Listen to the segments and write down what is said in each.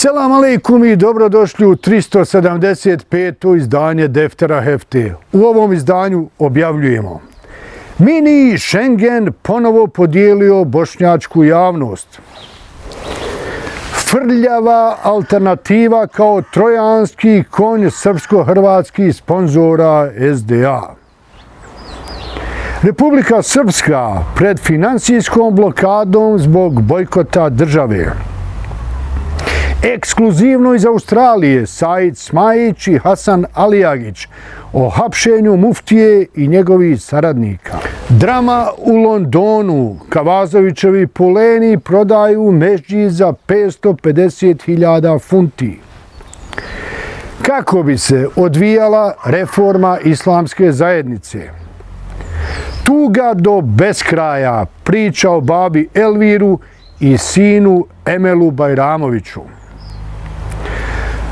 Selam aleikum i dobrodošli u 375. izdanje Deftera Hefte. U ovom izdanju objavljujemo Mini Schengen ponovo podijelio bošnjačku javnost. Frljava alternativa kao trojanski konj srpsko-hrvatski sponzora SDA. Republika Srpska pred financijskom blokadom zbog bojkota države. Ekskluzivno iz Australije, Said Smajić i Hasan Alijagić o hapšenju muftije i njegovih saradnika. Drama u Londonu. Kavazovićevi poleni prodaju mežđi za 550.000 funti. Kako bi se odvijala reforma islamske zajednice? Tuga do beskraja priča o babi Elviru i sinu Emelu Bajramoviću.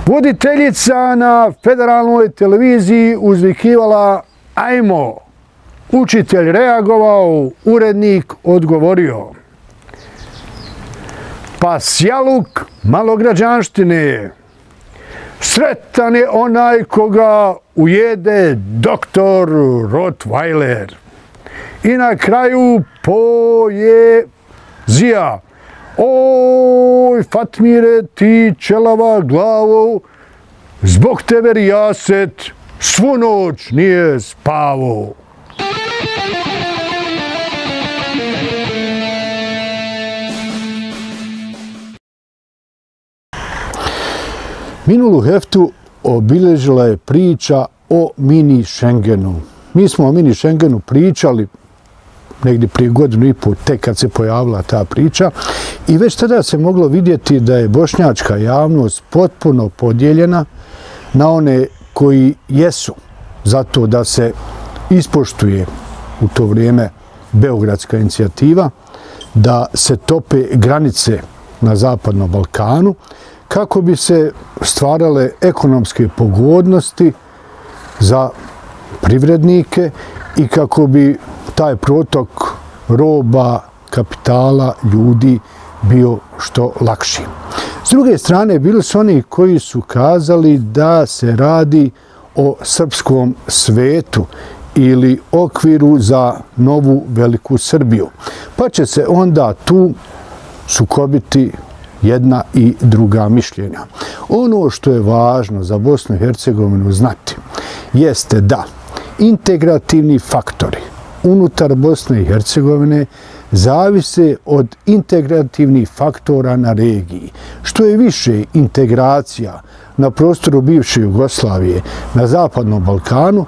Voditeljica na federalnoj televiziji uzvikivala ajmo. Učitelj reagovao, urednik odgovorio. Pa sjaluk malograđanštine. Sretan je onaj koga ujede doktor Rottweiler. I na kraju poje zija. Oj, Fatmire, ti čelava glavo, zbog tebe rijaset svu noć nije spavo. Minulu heftu obilježila je priča o mini Schengenu. Mi smo o mini Schengenu pričali negdje prije godinu i pol, tek kad se pojavila ta priča. I već tada se moglo vidjeti da je bošnjačka javnost potpuno podijeljena na one koji jesu zato da se ispoštuje u to vrijeme Beogradska inicijativa, da se tope granice na Zapadnom Balkanu, kako bi se stvarale ekonomske pogodnosti za privrednike i kako bi taj protok roba, kapitala, ljudi bio što lakši. S druge strane, bili su oni koji su kazali da se radi o srpskom svetu ili okviru za novu veliku Srbiju. Pa će se onda tu sukobiti jedna i druga mišljenja. Ono što je važno za Bosnu i Hercegovinu znati jeste da integrativni faktori unutar Bosne i Hercegovine zavise od integrativnih faktora na regiji. Što je više integracija na prostoru bivše Jugoslavije, na Zapadnom Balkanu,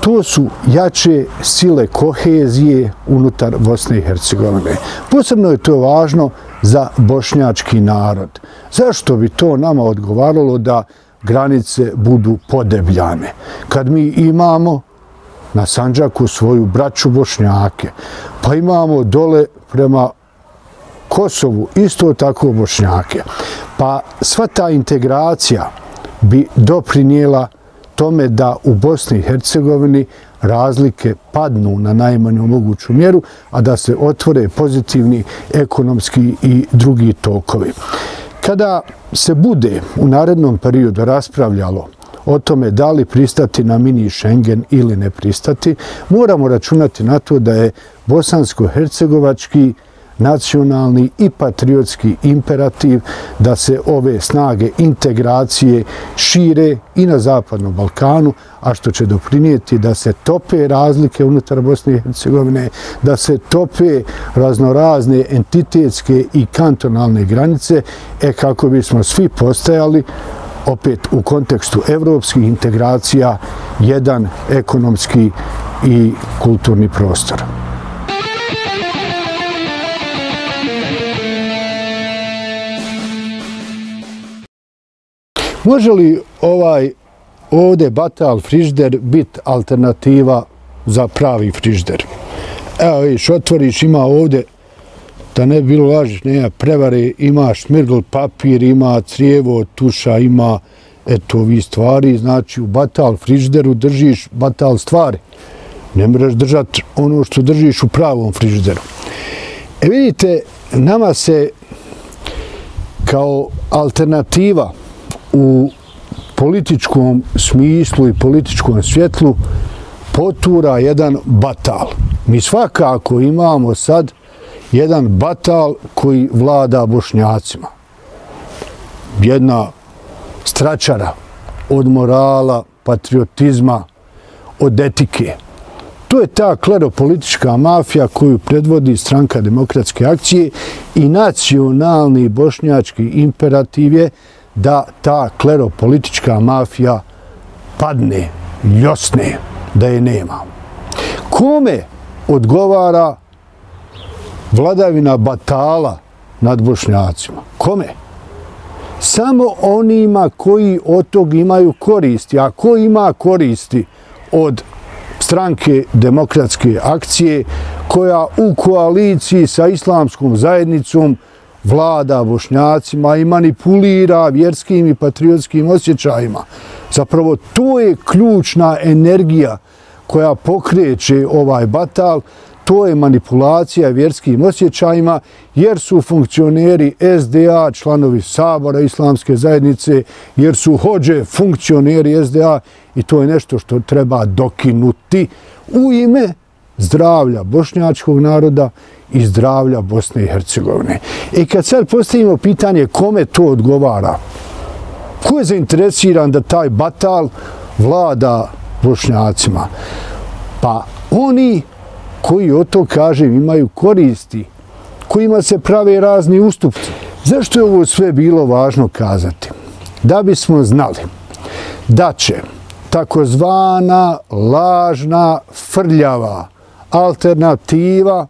to su jače sile kohezije unutar Bosne i Hercegovine. Posebno je to važno za bošnjački narod. Zašto bi to nama odgovaralo da granice budu podebljane? Kad mi imamo na Sanđaku svoju braću Bošnjake. Pa imamo dole prema Kosovu isto tako Bošnjake. Pa sva ta integracija bi doprinijela tome da u Bosni i Hercegovini razlike padnu na najmanju moguću mjeru, a da se otvore pozitivni ekonomski i drugi tokovi. Kada se bude u narednom periodu raspravljalo o tome da li pristati na mini Schengen ili ne pristati, moramo računati na to da je bosansko-hercegovački nacionalni i patriotski imperativ da se ove snage integracije šire i na Zapadnom Balkanu, a što će doprinijeti da se tope razlike unutar Bosne i Hercegovine, da se tope raznorazne entitetske i kantonalne granice, e kako bismo svi postajali opet u kontekstu evropskih integracija jedan ekonomski i kulturni prostor. Može li ovaj ovde batal frižder biti alternativa za pravi frižder? Evo viš, otvoriš, ima ovde da ne bilo lažiš, nema prevare, imaš šmirgl papir, ima crijevo, tuša, ima eto ovi stvari, znači u batal frižderu držiš batal stvari. Ne moraš držati ono što držiš u pravom frižderu. E vidite, nama se kao alternativa u političkom smislu i političkom svjetlu potura jedan batal. Mi svakako imamo sad jedan batal koji vlada bošnjacima. Jedna stračara od morala, patriotizma, od etike. To je ta kleropolitička mafija koju predvodi stranka demokratske akcije i nacionalni bošnjački imperativ je da ta kleropolitička mafija padne, ljosne, da je nema. Kome odgovara vladavina batala nad bošnjacima? Kome? Samo onima koji od tog imaju koristi. A ko ima koristi od stranke demokratske akcije koja u koaliciji sa islamskom zajednicom vlada bošnjacima i manipulira vjerskim i patriotskim osjećajima. Zapravo to je ključna energija koja pokreće ovaj batal, to je manipulacija vjerskim osjećajima, jer su funkcioneri SDA, članovi Sabora Islamske zajednice, jer su hođe funkcioneri SDA i to je nešto što treba dokinuti u ime zdravlja bošnjačkog naroda i zdravlja Bosne i Hercegovine. I kad sad postavimo pitanje kome to odgovara, ko je zainteresiran da taj batal vlada bošnjacima? Pa oni koji o to, kažem, imaju koristi, kojima se prave razni ustupci. Zašto je ovo sve bilo važno kazati? Da bismo znali da će takozvana lažna frljava alternativa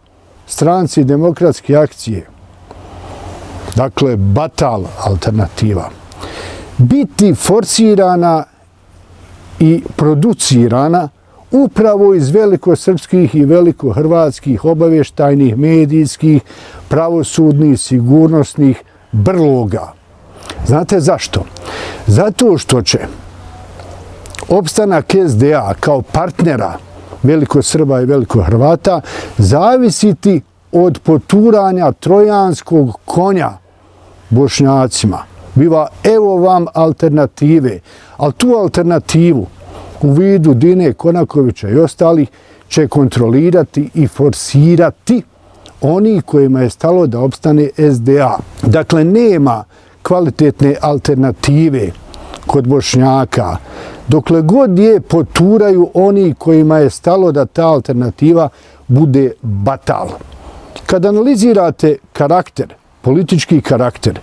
stranci demokratske akcije, dakle batal alternativa, biti forcirana i producirana upravo iz velikosrpskih i velikohrvatskih obavještajnih, medijskih, pravosudnih, sigurnosnih brloga. Znate zašto? Zato što će opstanak SDA kao partnera veliko Srba i veliko Hrvata zavisiti od poturanja trojanskog konja bošnjacima. Biva evo vam alternative, ali tu alternativu u vidu Dine Konakovića i ostalih će kontrolirati i forsirati oni kojima je stalo da opstane SDA. Dakle, nema kvalitetne alternative kod Bošnjaka. Dokle god je poturaju oni kojima je stalo da ta alternativa bude batal. Kad analizirate karakter, politički karakter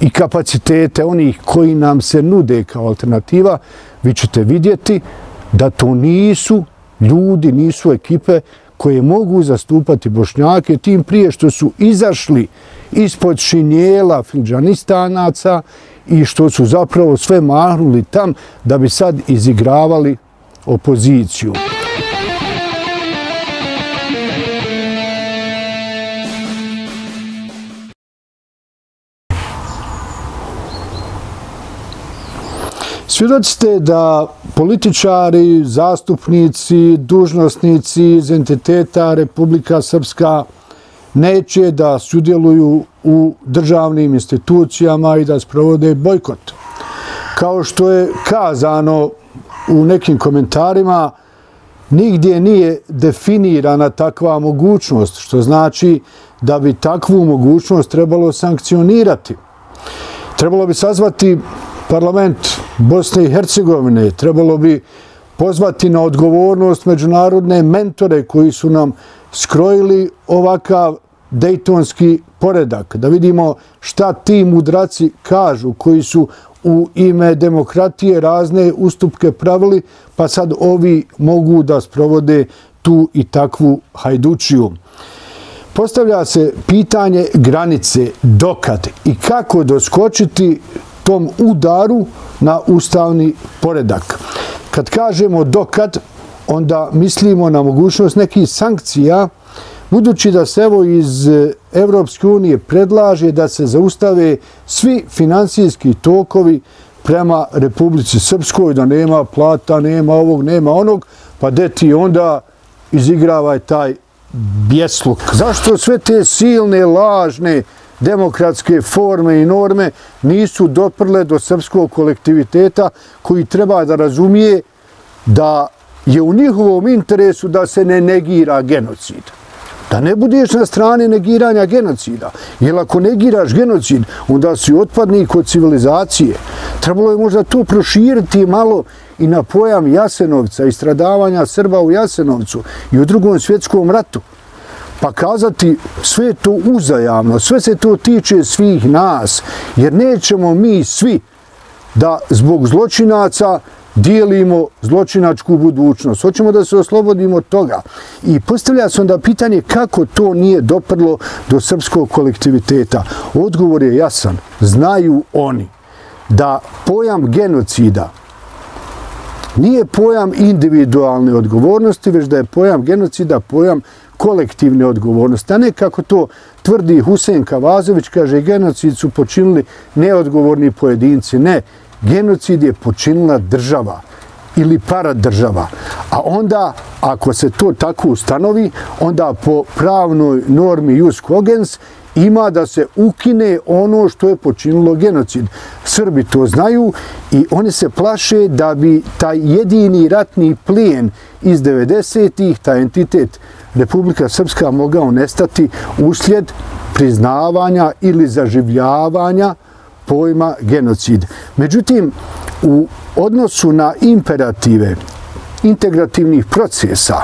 i kapacitete onih koji nam se nude kao alternativa, vi ćete vidjeti da to nisu ljudi, nisu ekipe koje mogu zastupati bošnjake, tim prije što su izašli ispod šinjela filđanistanaca i što su zapravo sve mahnuli tam da bi sad izigravali opoziciju. Svjedoci ste da političari, zastupnici, dužnostnici iz entiteta Republika Srpska neće da sudjeluju u državnim institucijama i da sprovode bojkot. Kao što je kazano u nekim komentarima, nigdje nije definirana takva mogućnost, što znači da bi takvu mogućnost trebalo sankcionirati. Trebalo bi sazvati parlament Bosne i Hercegovine, trebalo bi pozvati na odgovornost međunarodne mentore koji su nam skrojili ovakav dejtonski poredak, da vidimo šta ti mudraci kažu koji su u ime demokratije razne ustupke pravili, pa sad ovi mogu da sprovode tu i takvu hajdučiju. Postavlja se pitanje granice dokad i kako doskočiti tom udaru na ustavni poredak. Kad kažemo dokad, onda mislimo na mogućnost nekih sankcija, budući da se evo iz e, Evropske unije predlaže da se zaustave svi financijski tokovi prema Republici Srpskoj, da nema plata, nema ovog, nema onog, pa deti onda izigravaj taj bjesluk. Zašto sve te silne, lažne demokratske forme i norme nisu doprle do srpskog kolektiviteta koji treba da razumije da je u njihovom interesu da se ne negira genocid. Da ne budeš na strani negiranja genocida. Jer ako negiraš genocid, onda si otpadnik od civilizacije. Trebalo je možda to proširiti malo i na pojam Jasenovca i stradavanja Srba u Jasenovcu i u drugom svjetskom ratu. Pa kazati sve to uzajamno, sve se to tiče svih nas, jer nećemo mi svi da zbog zločinaca dijelimo zločinačku budućnost. Hoćemo da se oslobodimo od toga. I postavlja se onda pitanje kako to nije doprlo do srpskog kolektiviteta. Odgovor je jasan. Znaju oni da pojam genocida nije pojam individualne odgovornosti, već da je pojam genocida pojam kolektivne odgovornosti. A ne kako to tvrdi Husein Kavazović, kaže genocid su počinili neodgovorni pojedinci. Ne, genocid je počinila država ili paradržava. A onda, ako se to tako ustanovi, onda po pravnoj normi jus cogens ima da se ukine ono što je počinilo genocid. Srbi to znaju i oni se plaše da bi taj jedini ratni plijen iz 90-ih, taj entitet Republika Srpska mogao nestati uslijed priznavanja ili zaživljavanja pojma genocid. Međutim, u odnosu na imperative integrativnih procesa,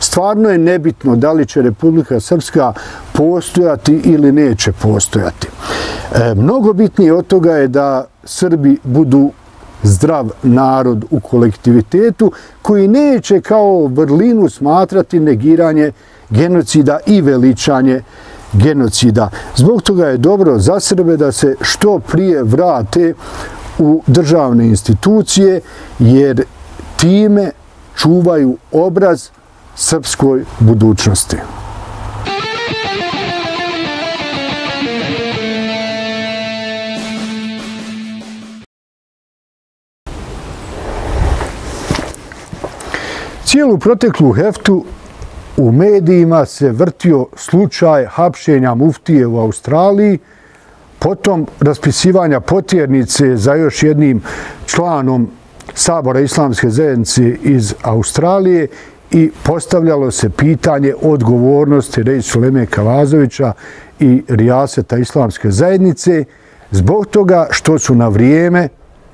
stvarno je nebitno da li će Republika Srpska postojati ili neće postojati. E, mnogo bitnije od toga je da Srbi budu zdrav narod u kolektivitetu koji neće kao vrlinu smatrati negiranje genocida i veličanje genocida. Zbog toga je dobro za Srbe da se što prije vrate u državne institucije, jer time čuvaju obraz srpskoj budućnosti. Cijelu proteklu heftu u medijima se vrtio slučaj hapšenja muftije u Australiji, potom raspisivanja potjernice za još jednim članom Sabora Islamske zajednice iz Australije i postavljalo se pitanje odgovornosti Rej Suleme Kavazovića i Rijaseta Islamske zajednice zbog toga što su na vrijeme,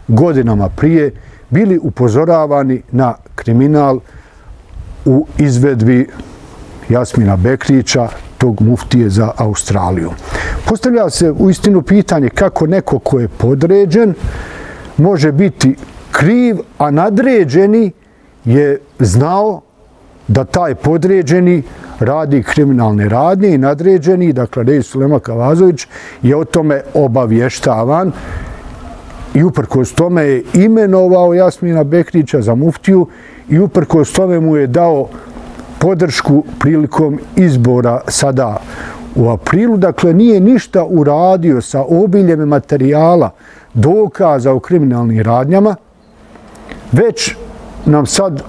godinama prije, bili upozoravani na kriminal u izvedbi Jasmina Bekrića, tog muftije za Australiju. Postavlja se u istinu pitanje kako neko ko je podređen može biti kriv, a nadređeni je znao da taj podređeni radi kriminalne radnje i nadređeni, dakle Rej Sulema Kavazović, je o tome obavještavan i uprkos tome je imenovao Jasmina Bekrića za muftiju i uprkos tome mu je dao podršku prilikom izbora sada u aprilu. Dakle, nije ništa uradio sa obiljem materijala dokaza o kriminalnim radnjama, već nam sad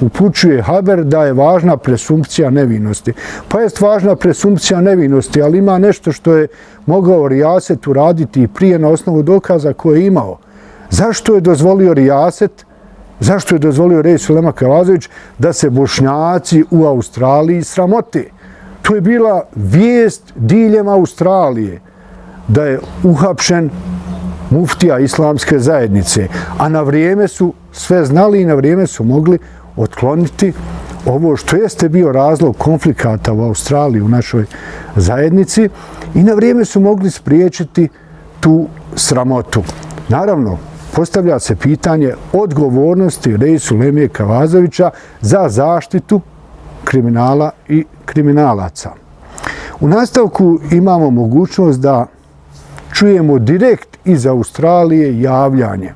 upućuje Haber da je važna presumpcija nevinosti. Pa jest važna presumpcija nevinosti, ali ima nešto što je mogao Rijaset uraditi i prije na osnovu dokaza koje je imao. Zašto je dozvolio Rijaset Zašto je dozvolio Rej Sulema Kalazović da se bošnjaci u Australiji sramote? To je bila vijest diljem Australije da je uhapšen muftija islamske zajednice, a na vrijeme su sve znali i na vrijeme su mogli otkloniti ovo što jeste bio razlog konflikata u Australiji, u našoj zajednici, i na vrijeme su mogli spriječiti tu sramotu. Naravno, postavlja se pitanje odgovornosti Rejsu Lemije Kavazovića za zaštitu kriminala i kriminalaca. U nastavku imamo mogućnost da čujemo direkt iz Australije javljanje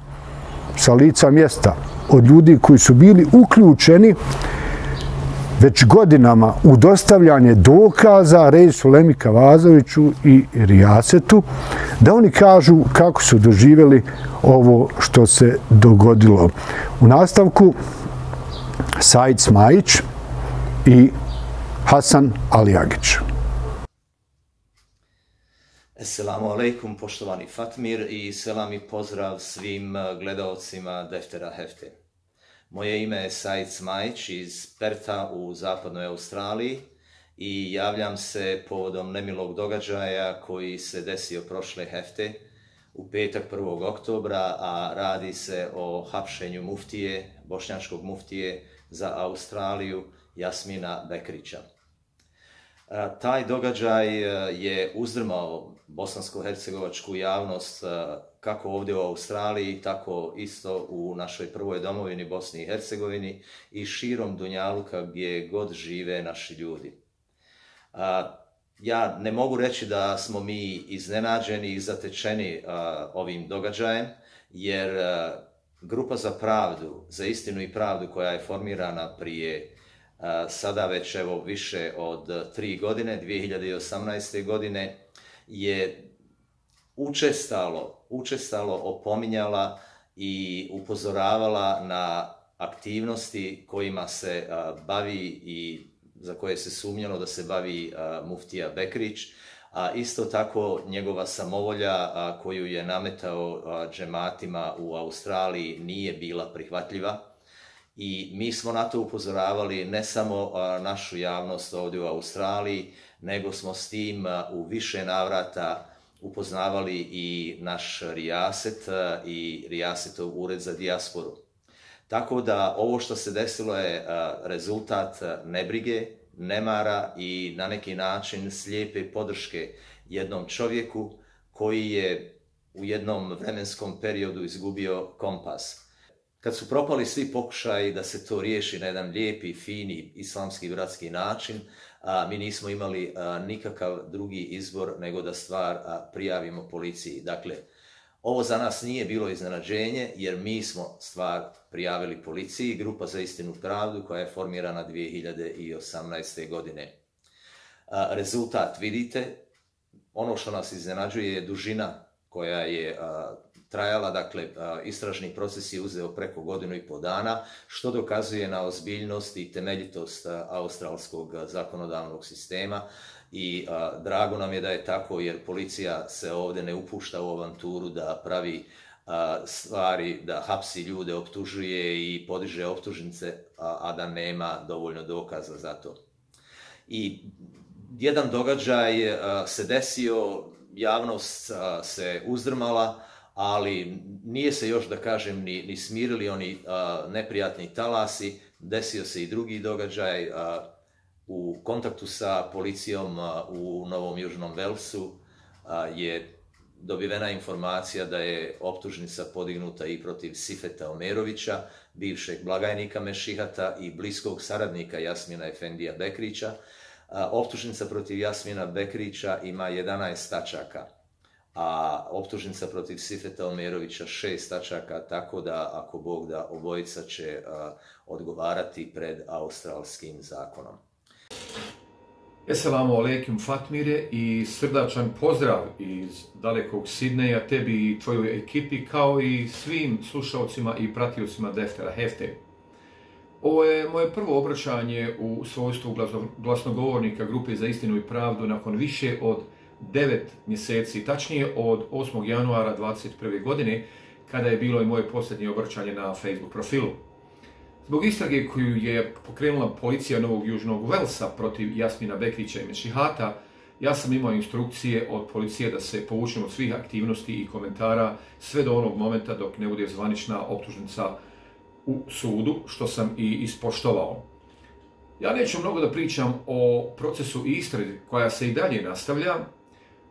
sa lica mjesta od ljudi koji su bili uključeni već godinama u dostavljanje dokaza Rejsu Lemi Kavazoviću i Rijasetu, da oni kažu kako su doživjeli ovo što se dogodilo. U nastavku Said Smajić i Hasan Alijagić. Assalamu alaikum, poštovani Fatmir i selam i pozdrav svim eh, gledalcima Deftera Hefte. Moje ime je Said Smajić iz Perta u zapadnoj Australiji i javljam se povodom nemilog događaja koji se desio prošle hefte u petak 1. oktobra, a radi se o hapšenju muftije, bošnjačkog muftije za Australiju Jasmina Bekrića. Taj događaj je uzdrmao bosansko-hercegovačku javnost kako ovdje u Australiji, tako isto u našoj prvoj domovini Bosni i Hercegovini i širom Dunjaluka gdje god žive naši ljudi. Ja ne mogu reći da smo mi iznenađeni i zatečeni ovim događajem, jer grupa za pravdu, za istinu i pravdu koja je formirana prije sada već evo više od tri godine, 2018. godine, je učestalo, učestalo opominjala i upozoravala na aktivnosti kojima se bavi i za koje se sumnjalo da se bavi muftija Bekrić, a isto tako njegova samovolja koju je nametao džematima u Australiji nije bila prihvatljiva. I mi smo na to upozoravali ne samo našu javnost ovdje u Australiji, nego smo s tim u više navrata upoznavali i naš Rijaset e, i Rijasetov ured za dijasporu. Tako da ovo što se desilo je e, rezultat e, nebrige, nemara i na neki način slijepe podrške jednom čovjeku koji je u jednom vremenskom periodu izgubio kompas. Kad su propali svi pokušaji da se to riješi na jedan lijepi, fini, islamski, bratski način, a, mi nismo imali a, nikakav drugi izbor nego da stvar a, prijavimo policiji. Dakle, ovo za nas nije bilo iznenađenje jer mi smo stvar prijavili policiji, grupa za istinu pravdu koja je formirana 2018. godine. A, rezultat vidite, ono što nas iznenađuje je dužina koja je a, trajala, dakle, istražni proces je uzeo preko godinu i po dana, što dokazuje na ozbiljnost i temeljitost australskog zakonodavnog sistema i a, drago nam je da je tako jer policija se ovdje ne upušta u avanturu da pravi a, stvari, da hapsi ljude, optužuje i podiže optužnice, a, a da nema dovoljno dokaza za to. I jedan događaj a, se desio, javnost a, se uzdrmala, ali nije se još, da kažem, ni, ni smirili oni a, neprijatni talasi, desio se i drugi događaj a, u kontaktu sa policijom a, u Novom Južnom Velsu a, je dobivena informacija da je optužnica podignuta i protiv Sifeta Omerovića, bivšeg blagajnika Mešihata i bliskog saradnika Jasmina Efendija Bekrića. A, optužnica protiv Jasmina Bekrića ima 11 tačaka a optužnica protiv Sifeta Omerovića šest tačaka, tako da, ako Bog da, obojica će a, odgovarati pred australskim zakonom. Esselamu alaikum Fatmire i srdačan pozdrav iz dalekog Sidneja tebi i tvojoj ekipi kao i svim slušalcima i pratiocima Deftera Hefte. Ovo je moje prvo obraćanje u svojstvu glasnogovornika grupe za istinu i pravdu nakon više od 9 mjeseci, tačnije od 8. januara 2021. godine, kada je bilo i moje posljednje obrćanje na Facebook profilu. Zbog istrage koju je pokrenula policija Novog Južnog Velsa protiv Jasmina Bekrića i Mešihata, ja sam imao instrukcije od policije da se povučem od svih aktivnosti i komentara sve do onog momenta dok ne bude zvanična optužnica u sudu, što sam i ispoštovao. Ja neću mnogo da pričam o procesu istrage koja se i dalje nastavlja,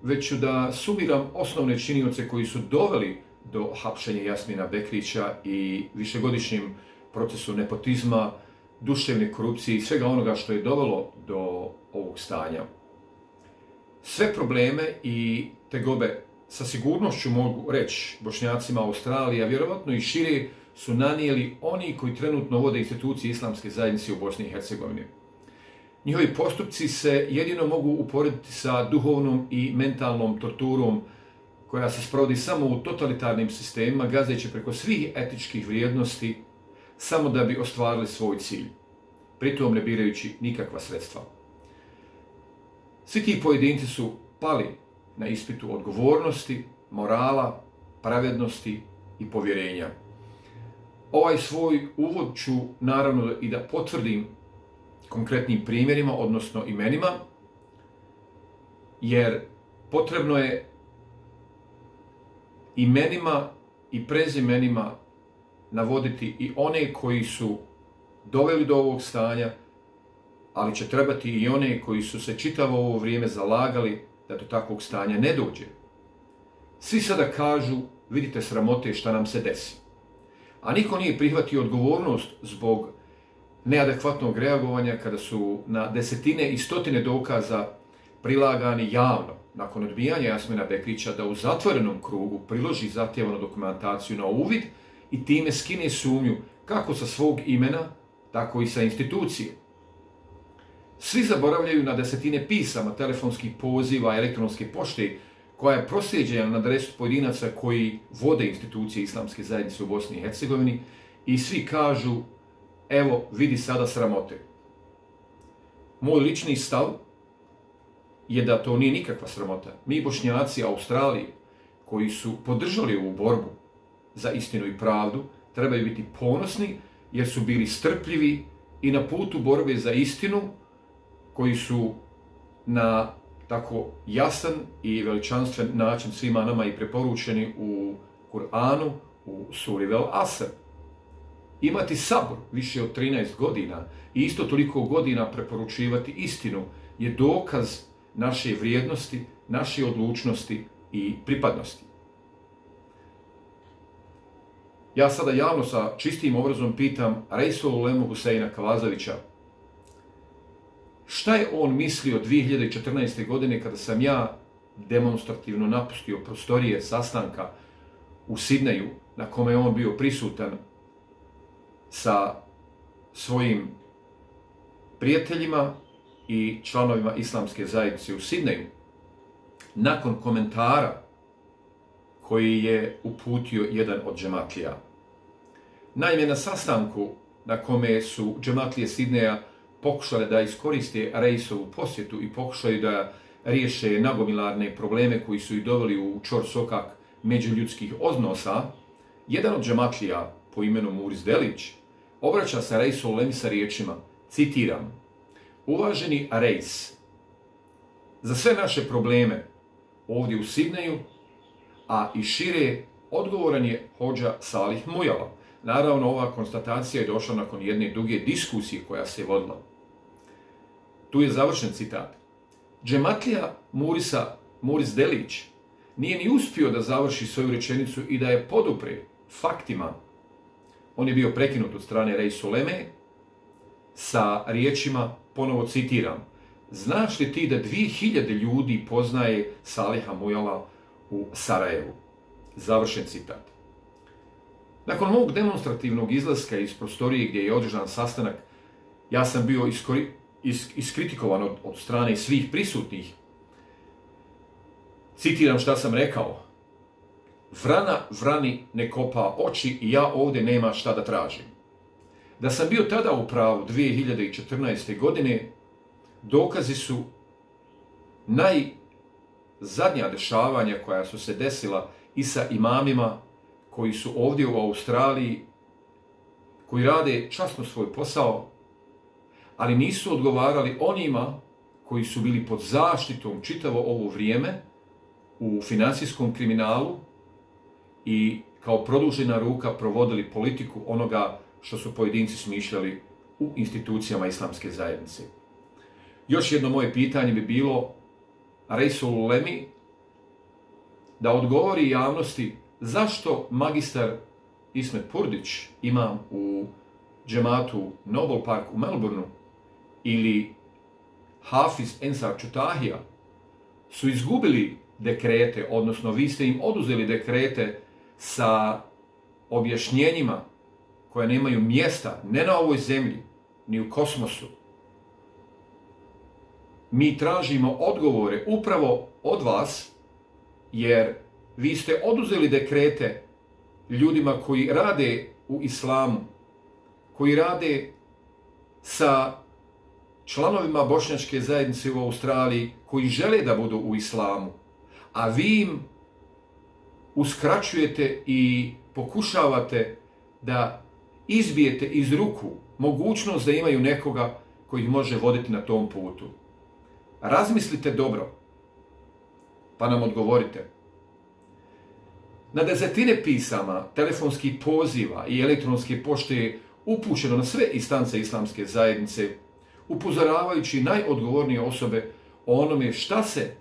već ću da sumiram osnovne činioce koji su doveli do hapšenja Jasmina Bekrića i višegodišnjim procesu nepotizma, duševne korupcije i svega onoga što je dovelo do ovog stanja. Sve probleme i tegobe sa sigurnošću mogu reći bošnjacima Australija, vjerovatno i šire su nanijeli oni koji trenutno vode institucije islamske zajednice u Bosni i Hercegovini. Njihovi postupci se jedino mogu uporediti sa duhovnom i mentalnom torturom koja se sprovodi samo u totalitarnim sistemima, gazeći preko svih etičkih vrijednosti, samo da bi ostvarili svoj cilj, pritom ne birajući nikakva sredstva. Svi ti pojedinci su pali na ispitu odgovornosti, morala, pravednosti i povjerenja. Ovaj svoj uvod ću naravno i da potvrdim konkretnim primjerima, odnosno imenima, jer potrebno je imenima i prezimenima navoditi i one koji su doveli do ovog stanja, ali će trebati i one koji su se čitavo ovo vrijeme zalagali da do takvog stanja ne dođe. Svi sada kažu, vidite sramote šta nam se desi. A niko nije prihvatio odgovornost zbog neadekvatnog reagovanja kada su na desetine i stotine dokaza prilagani javno nakon odbijanja Jasmina Bekrića da u zatvorenom krugu priloži zatjevanu dokumentaciju na uvid i time skine sumnju kako sa svog imena, tako i sa institucije. Svi zaboravljaju na desetine pisama, telefonskih poziva, elektronske pošte, koja je prosjeđena na adresu pojedinaca koji vode institucije islamske zajednice u Bosni i Hercegovini i svi kažu, evo, vidi sada sramote. Moj lični stav je da to nije nikakva sramota. Mi, bošnjaci Australije, koji su podržali ovu borbu za istinu i pravdu, trebaju biti ponosni jer su bili strpljivi i na putu borbe za istinu, koji su na tako jasan i veličanstven način svima nama i preporučeni u Kur'anu, u suri Vel Asr. Imati sabor više od 13 godina i isto toliko godina preporučivati istinu je dokaz naše vrijednosti, naše odlučnosti i pripadnosti. Ja sada javno sa čistim obrazom pitam Rejsolu Lemu Huseina Kavazovića, šta je on mislio 2014. godine kada sam ja demonstrativno napustio prostorije sastanka u Sidneju na kome je on bio prisutan sa svojim prijateljima i članovima islamske zajednice u Sidneju nakon komentara koji je uputio jedan od džematlija. Naime, na sastanku na kome su džematlije Sidneja pokušale da iskoriste Rejsovu posjetu i pokušaju da riješe nagomilarne probleme koji su i doveli u čor sokak međuljudskih odnosa, jedan od džematlija po imenu Muris Delić obraća se Rejsu Lemi sa riječima, citiram, Uvaženi Rejs, za sve naše probleme ovdje u Sidneju, a i šire, odgovoran je hođa Salih Mujala. Naravno, ova konstatacija je došla nakon jedne duge diskusije koja se je vodila. Tu je završen citat. Džematlija Murisa, Muris Delić, nije ni uspio da završi svoju rečenicu i da je podupre faktima. On je bio prekinut od strane Rej Suleme sa riječima, ponovo citiram, znaš li ti da 2000 ljudi poznaje Saliha Mujala u Sarajevu? Završen citat. Nakon mog demonstrativnog izlaska iz prostorije gdje je održan sastanak, ja sam bio iskori, is, iskritikovan od, od strane svih prisutnih. Citiram šta sam rekao. Vrana vrani ne kopa oči i ja ovdje nema šta da tražim. Da sam bio tada u pravu 2014. godine, dokazi su najzadnja dešavanja koja su se desila i sa imamima koji su ovdje u Australiji, koji rade časno svoj posao, ali nisu odgovarali onima koji su bili pod zaštitom čitavo ovo vrijeme u finansijskom kriminalu i kao produžena ruka provodili politiku onoga što su pojedinci smišljali u institucijama islamske zajednice. Još jedno moje pitanje bi bilo Rejsul Lemi da odgovori javnosti zašto magistar Ismet Purdić imam u džematu Noble Park u Melbourneu ili Hafiz Ensar Čutahija su izgubili dekrete, odnosno vi ste im oduzeli dekrete sa objašnjenjima koje nemaju mjesta, ne na ovoj zemlji, ni u kosmosu. Mi tražimo odgovore upravo od vas, jer vi ste oduzeli dekrete ljudima koji rade u islamu, koji rade sa članovima bošnjačke zajednice u Australiji koji žele da budu u islamu, a vi im uskraćujete i pokušavate da izbijete iz ruku mogućnost da imaju nekoga koji ih može voditi na tom putu. Razmislite dobro, pa nam odgovorite. Na desetine pisama, telefonskih poziva i elektronske pošte je upućeno na sve instance islamske zajednice, upozoravajući najodgovornije osobe o onome šta se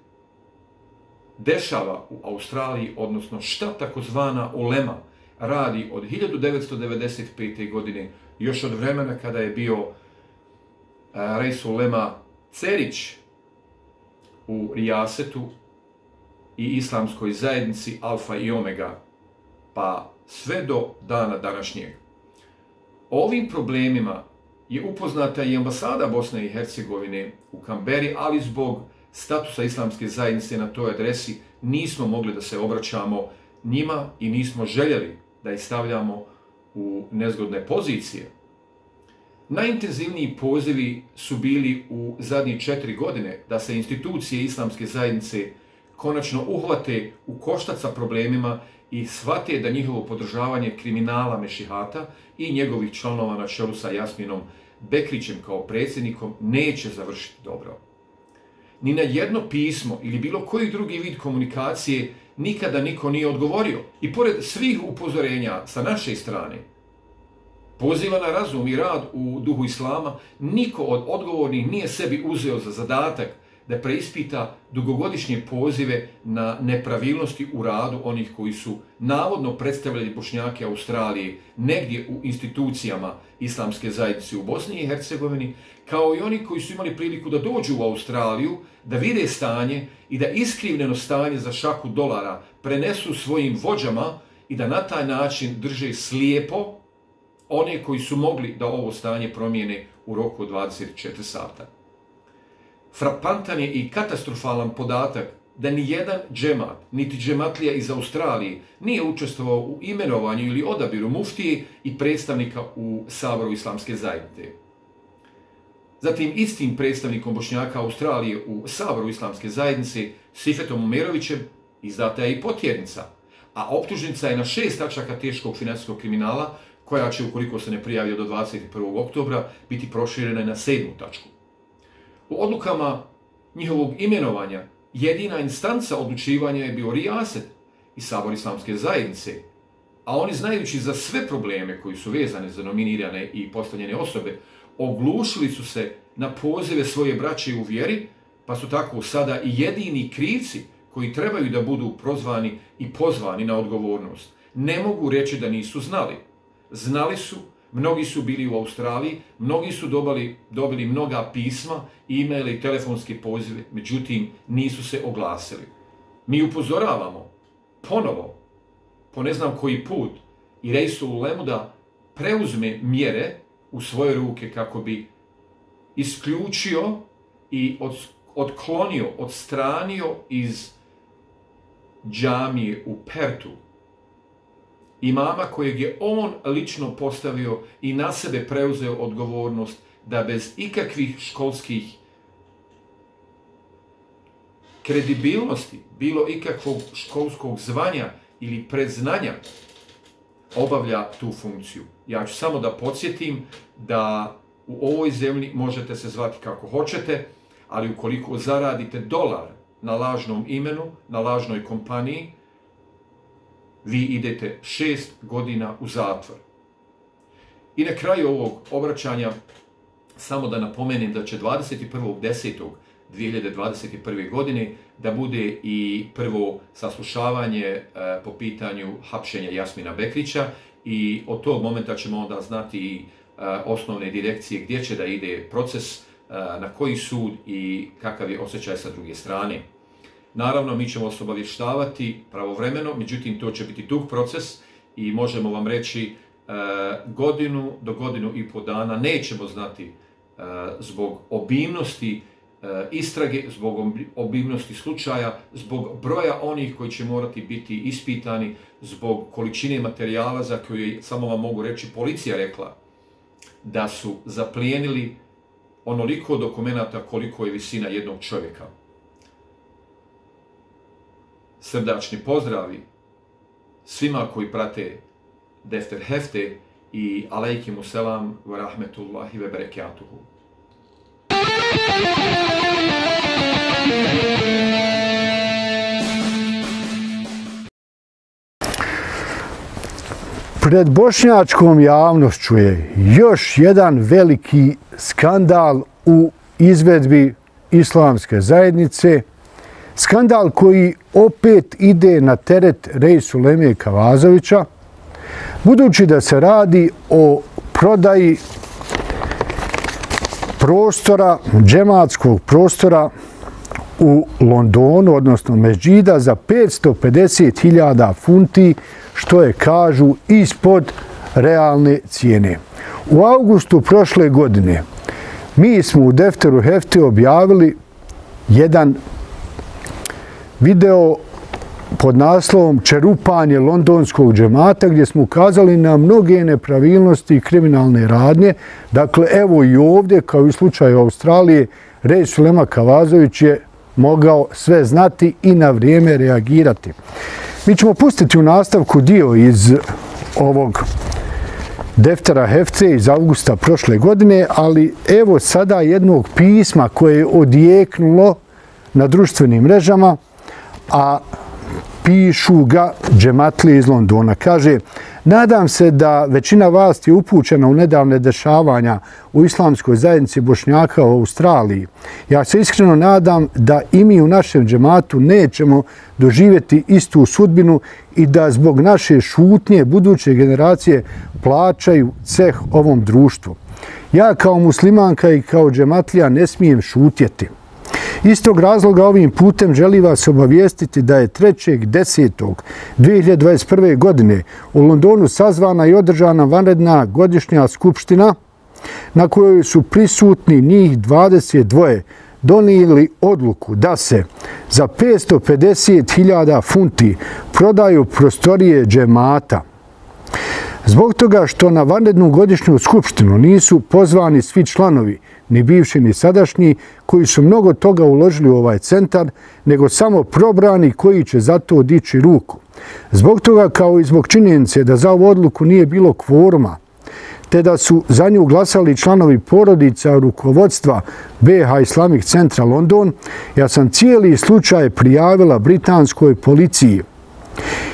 dešava u Australiji, odnosno šta takozvana ulema radi od 1995. godine, još od vremena kada je bio e, Rejs ulema Cerić u Rijasetu i islamskoj zajednici Alfa i Omega, pa sve do dana današnjeg. Ovim problemima je upoznata i ambasada Bosne i Hercegovine u Kamberi, ali zbog statusa islamske zajednice na toj adresi nismo mogli da se obraćamo njima i nismo željeli da ih stavljamo u nezgodne pozicije. Najintenzivniji pozivi su bili u zadnje četiri godine da se institucije islamske zajednice konačno uhvate u koštac sa problemima i shvate da njihovo podržavanje kriminala Mešihata i njegovih članova na čelu sa Jasminom Bekrićem kao predsjednikom neće završiti dobro. Ni na jedno pismo ili bilo koji drugi vid komunikacije nikada niko nije odgovorio. I pored svih upozorenja sa naše strane, poziva na razum i rad u duhu Islama, niko od odgovornih nije sebi uzeo za zadatak da preispita dugogodišnje pozive na nepravilnosti u radu onih koji su navodno predstavljali bošnjake Australije negdje u institucijama islamske zajednice u Bosni i Hercegovini, kao i oni koji su imali priliku da dođu u Australiju, da vide stanje i da iskrivljeno stanje za šaku dolara prenesu svojim vođama i da na taj način drže slijepo one koji su mogli da ovo stanje promijene u roku 24 sata frapantan je i katastrofalan podatak da ni jedan džemat, niti džematlija iz Australije, nije učestvovao u imenovanju ili odabiru muftije i predstavnika u Saboru islamske zajednice. Zatim istim predstavnikom Bošnjaka Australije u Saboru islamske zajednice, Sifetom Umerovićem, izdata je i potjernica, a optužnica je na šest tačaka teškog financijskog kriminala, koja će, ukoliko se ne prijavio do 21. oktobra, biti proširena na sedmu tačku. U odlukama njihovog imenovanja jedina instanca odlučivanja je bio Rijaset i Sabor Islamske zajednice, a oni znajući za sve probleme koji su vezane za nominirane i postavljene osobe, oglušili su se na pozive svoje braće u vjeri, pa su tako sada i jedini krivci koji trebaju da budu prozvani i pozvani na odgovornost. Ne mogu reći da nisu znali. Znali su Mnogi su bili u Australiji, mnogi su dobili, dobili mnoga pisma, e-maile i telefonske pozive, međutim nisu se oglasili. Mi upozoravamo ponovo, po ne znam koji put, i Rejsu u Lemu da preuzme mjere u svoje ruke kako bi isključio i od, odklonio, odstranio iz džamije u Pertu, imama kojeg je on lično postavio i na sebe preuzeo odgovornost da bez ikakvih školskih kredibilnosti, bilo ikakvog školskog zvanja ili predznanja, obavlja tu funkciju. Ja ću samo da podsjetim da u ovoj zemlji možete se zvati kako hoćete, ali ukoliko zaradite dolar na lažnom imenu, na lažnoj kompaniji, vi idete šest godina u zatvor. I na kraju ovog obraćanja samo da napomenem da će 21.10.2021. godine da bude i prvo saslušavanje e, po pitanju hapšenja Jasmina Bekrića i od tog momenta ćemo onda znati i osnovne direkcije gdje će da ide proces, e, na koji sud i kakav je osjećaj sa druge strane. Naravno, mi ćemo vas obavještavati pravovremeno, međutim, to će biti dug proces i možemo vam reći e, godinu do godinu i po dana nećemo znati e, zbog obimnosti e, istrage, zbog obimnosti slučaja, zbog broja onih koji će morati biti ispitani, zbog količine materijala za koju samo vam mogu reći policija rekla da su zaplijenili onoliko dokumenta koliko je visina jednog čovjeka srdačni pozdravi svima koji prate Defter Hefte i alaikimu selam wa rahmetullahi wa barakatuhu. Pred bošnjačkom javnošću je još jedan veliki skandal u izvedbi islamske zajednice. Skandal koji opet ide na teret Rejsu Lemije Kavazovića, budući da se radi o prodaji prostora, džematskog prostora u Londonu, odnosno Međida, za 550.000 funti, što je, kažu, ispod realne cijene. U augustu prošle godine mi smo u Defteru Hefte objavili jedan video pod naslovom Čerupanje londonskog džemata gdje smo ukazali na mnoge nepravilnosti i kriminalne radnje. Dakle, evo i ovdje, kao i u slučaju Australije, Rej Sulema Kavazović je mogao sve znati i na vrijeme reagirati. Mi ćemo pustiti u nastavku dio iz ovog deftera Hefce iz augusta prošle godine, ali evo sada jednog pisma koje je odjeknulo na društvenim mrežama, a pišu ga džematlije iz Londona. Kaže, nadam se da većina vas je upućena u nedavne dešavanja u islamskoj zajednici Bošnjaka u Australiji. Ja se iskreno nadam da i mi u našem džematu nećemo doživjeti istu sudbinu i da zbog naše šutnje buduće generacije plaćaju ceh ovom društvu. Ja kao muslimanka i kao džematlija ne smijem šutjeti. Istog razloga ovim putem želi vas obavijestiti da je 3.10.2021. godine u Londonu sazvana i održana vanredna godišnja skupština na kojoj su prisutni njih 22 donijeli odluku da se za 550.000 funti prodaju prostorije džemata. Zbog toga što na vanrednu godišnju skupštinu nisu pozvani svi članovi ni bivši ni sadašnji, koji su mnogo toga uložili u ovaj centar, nego samo probrani koji će za to dići ruku. Zbog toga, kao i zbog činjenice da za ovu odluku nije bilo kvoruma, te da su za nju glasali članovi porodica rukovodstva BH Islamic centra London, ja sam cijeli slučaj prijavila britanskoj policiji –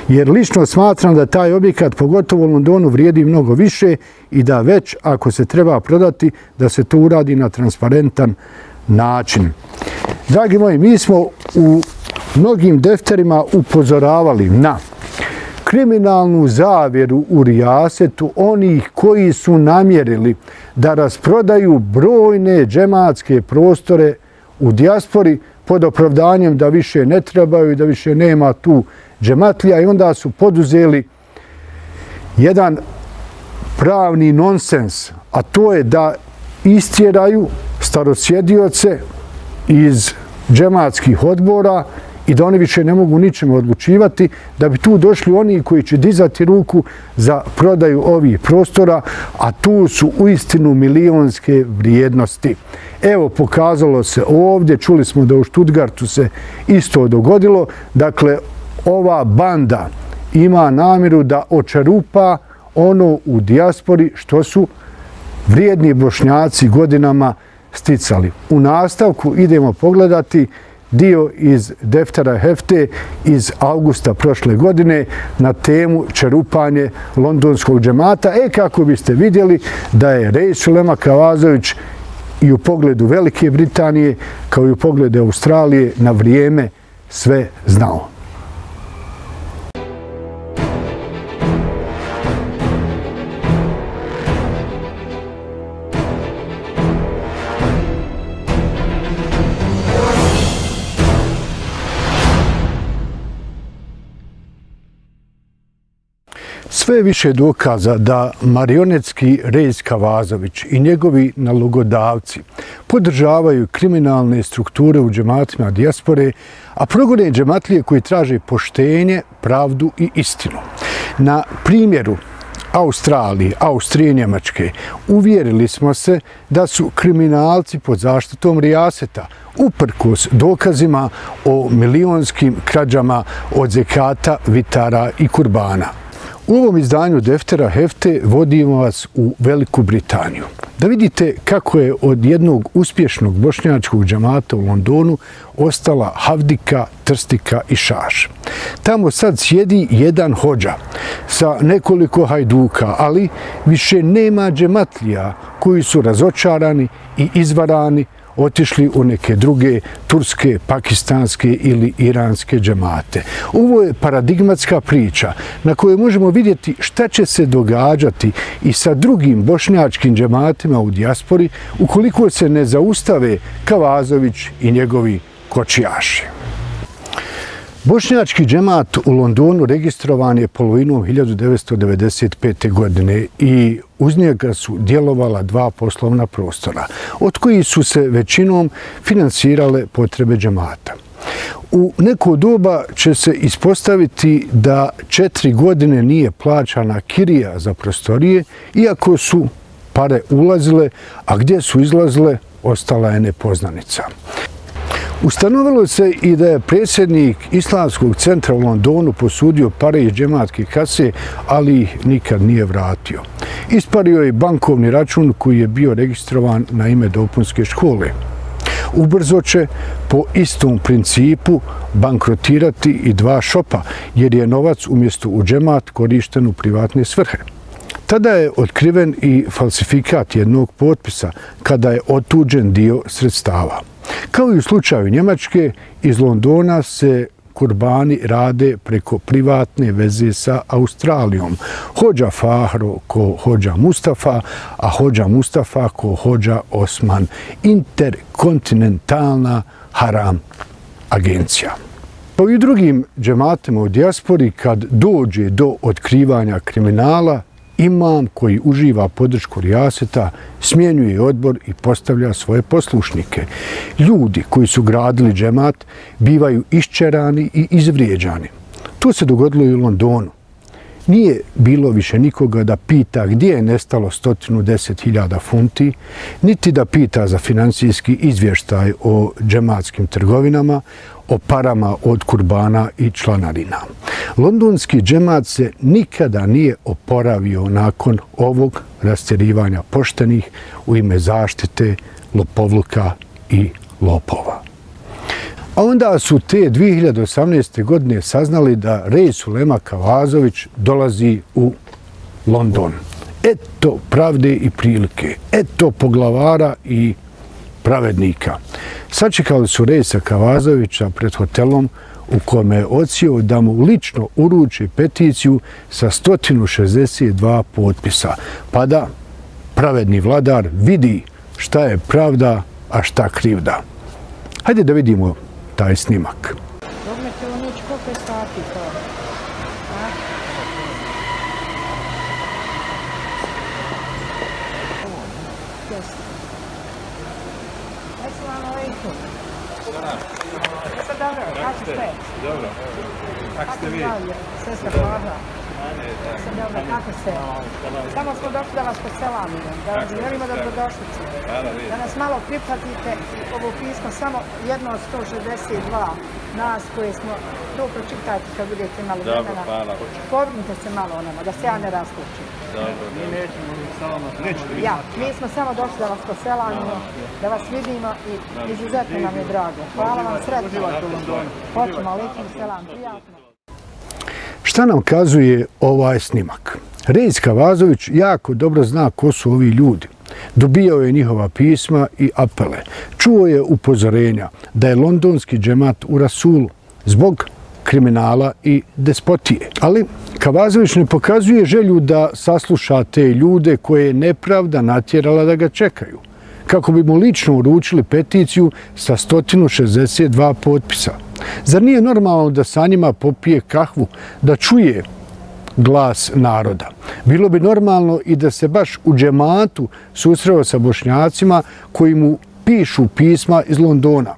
Jer lično smatram da taj objekat, pogotovo u Londonu, vrijedi mnogo više i da već ako se treba prodati, da se to uradi na transparentan način. Dragi moji, mi smo u mnogim defterima upozoravali na kriminalnu zavjeru u rijasetu onih koji su namjerili da rasprodaju brojne džematske prostore u dijaspori pod opravdanjem da više ne trebaju i da više nema tu džematlija i onda su poduzeli jedan pravni nonsens, a to je da istjeraju starosjedioce iz džematskih odbora i da oni više ne mogu ničemu odlučivati, da bi tu došli oni koji će dizati ruku za prodaju ovih prostora, a tu su u istinu milionske vrijednosti. Evo, pokazalo se ovdje, čuli smo da u Štutgartu se isto dogodilo, dakle, ova banda ima namjeru da očerupa ono u dijaspori što su vrijedni bošnjaci godinama sticali. U nastavku idemo pogledati dio iz Deftera Hefte iz augusta prošle godine na temu čerupanje londonskog džemata. E, kako biste vidjeli da je Rej Sulema Kavazović i u pogledu Velike Britanije, kao i u pogledu Australije, na vrijeme sve znao. Sve više dokaza da marionetski Rejs Kavazović i njegovi nalogodavci podržavaju kriminalne strukture u džematima dijaspore, a progone džematlije koji traže poštenje, pravdu i istinu. Na primjeru Australije, Austrije i Njemačke, uvjerili smo se da su kriminalci pod zaštitom Rijaseta, uprkos dokazima o milionskim krađama od zekata, vitara i kurbana. U ovom izdanju Deftera Hefte vodimo vas u Veliku Britaniju. Da vidite kako je od jednog uspješnog bošnjačkog džamata u Londonu ostala Havdika, Trstika i Šaš. Tamo sad sjedi jedan hođa sa nekoliko hajduka, ali više nema džematlija koji su razočarani i izvarani otišli u neke druge turske, pakistanske ili iranske džemate. Ovo je paradigmatska priča na kojoj možemo vidjeti šta će se događati i sa drugim bošnjačkim džematima u dijaspori ukoliko se ne zaustave Kavazović i njegovi kočijaši. Bošnjački džemat u Londonu registrovan je polovinom 1995. godine i uz njega su djelovala dva poslovna prostora, od koji su se većinom finansirale potrebe džemata. U neko doba će se ispostaviti da četiri godine nije plaćana kirija za prostorije, iako su pare ulazile, a gdje su izlazile, ostala je nepoznanica. Ustanovilo se i da je predsjednik Islamskog centra u Londonu posudio pare iz džematske kase, ali ih nikad nije vratio. Ispario je bankovni račun koji je bio registrovan na ime dopunske škole. Ubrzo će po istom principu bankrotirati i dva šopa, jer je novac umjesto u džemat korišten u privatne svrhe. Tada je otkriven i falsifikat jednog potpisa kada je otuđen dio sredstava. Kao i u slučaju Njemačke, iz Londona se kurbani rade preko privatne veze sa Australijom. Hođa Fahro ko hođa Mustafa, a hođa Mustafa ko hođa Osman. Interkontinentalna haram agencija. Po i drugim džematima u dijaspori, kad dođe do otkrivanja kriminala, imam koji uživa podršku Rijaseta smjenjuje odbor i postavlja svoje poslušnike. Ljudi koji su gradili džemat bivaju iščerani i izvrijeđani. To se dogodilo i u Londonu. Nije bilo više nikoga da pita gdje je nestalo 110.000 funti, niti da pita za financijski izvještaj o džematskim trgovinama, o parama od kurbana i članarina. Londonski džemat se nikada nije oporavio nakon ovog rastjerivanja poštenih u ime zaštite lopovluka i lopova. A onda su te 2018. godine saznali da Rej Sulema Kavazović dolazi u London. Eto pravde i prilike, eto poglavara i pravednika. Sačekali su Rejsa Kavazovića pred hotelom u kome je ocio da mu lično uruči peticiju sa 162 potpisa. Pa da pravedni vladar vidi šta je pravda, a šta krivda. Hajde da vidimo taj snimak. Dobro će on ići koliko je sati to? Assalamu alaikum. Sve dobro, kako ste? Dobro. Kako ste vi? zdravlje? Sestra Blaža. Dobro, kako ste? Samo smo došli da vas poselamimo, da vam želimo dobrodošlicu. Vi. Da nas malo pripratite ovo pismo, samo jedno od 162 nas koje smo, to pročitajte kad budete imali Dobro, vremena. hvala. Povrnite se malo o nama, da se ja ne rastučim. Dobro, mi nećemo samo Nećete vi. Ja, mi smo samo došli da vas poselamimo, da vas vidimo i izuzetno nam je drago. Hvala vam sretno. Hoćemo, alikum selam, prijatno. Šta nam kazuje ovaj snimak? Rejska Kavazović jako dobro zna ko su ovi ljudi. Dobijao je njihova pisma i apele. Čuo je upozorenja da je londonski džemat u Rasulu zbog kriminala i despotije. Ali Kavazović ne pokazuje želju da sasluša te ljude koje je nepravda natjerala da ga čekaju kako bi mu lično uručili peticiju sa 162 potpisa. Zar nije normalno da sa njima popije kahvu, da čuje glas naroda? Bilo bi normalno i da se baš u džematu susreo sa bošnjacima koji mu pišu pisma iz Londona.